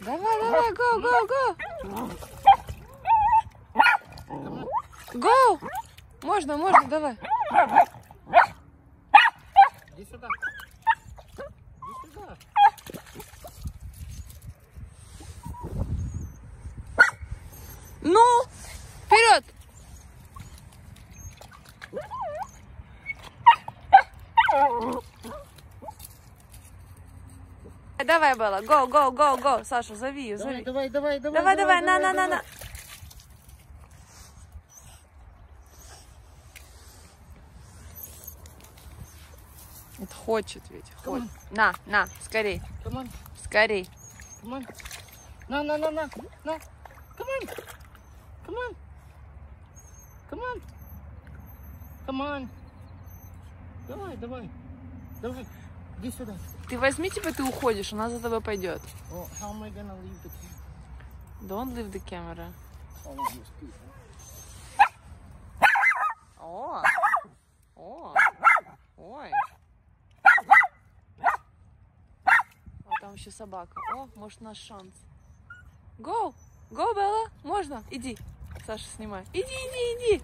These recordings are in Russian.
Давай, давай, go, go, go. Go. Можно, можно, давай. Иди сюда. Иди сюда. Ну, вперед. Давай, Белла, go, go, go, go. Саша, зови ее, Давай, зови. давай, давай, давай. Давай, давай, на, на, на, на. Это хочет ведь, хочет. На, на, скорей, скорей. На, на, на, на, на. Come on. Come on. Come on. Come on. Давай, давай. Давай. Иди сюда. Ты возьми тебя, ты уходишь, она за тобой пойдет. Oh, how am I gonna leave the camera? Don't leave the camera. О, о, ой. А там еще собака. О, может наш шанс. Go, go, Белла. Можно? Иди. Саша, снимай. Иди, иди.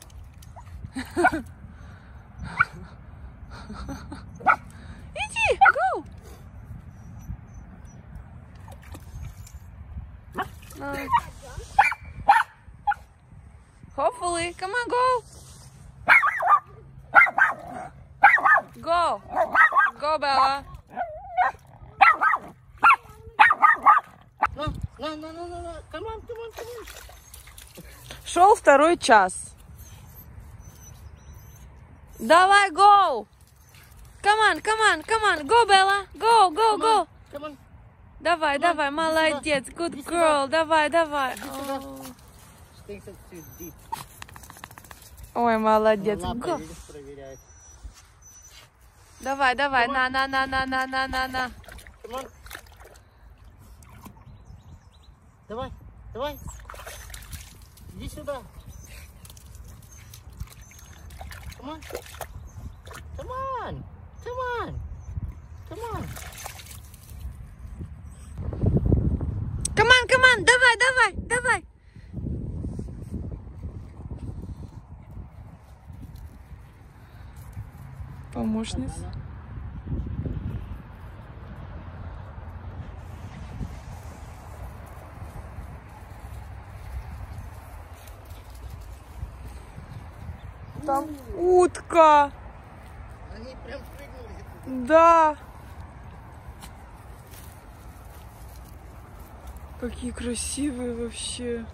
Иди, go. Hopefully. Come on, go. Go. Go, Bella. На, на, на, на, на. Come on, come on, come on. Шел второй час. Давай, go. Come on, come on, come on. Go, Bella. Go, go, Come go. on, come on. Давай, давай, молодец. Good girl. Давай, давай. Ой, молодец. Давай, давай. На, на, на, на, на, на, на, на. Давай, давай. Иди сюда. Come on. Come on. Come on. Come on. Давай, давай, давай. Помощница. Там утка. Они прям прыгнули. Да. Какие красивые вообще.